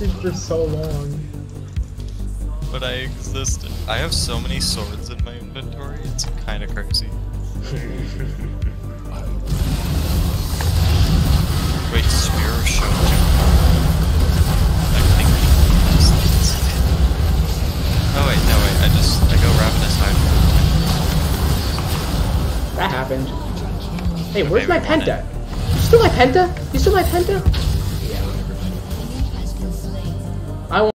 existed for so long. But I existed. I have so many swords in my inventory, it's kind of crazy. Wait, Spear of Shojin. I think Oh wait, no wait, I just I go Ravenous Hydra. That happened. Hey, where's maybe my penta? You still my penta? You still my penta? I want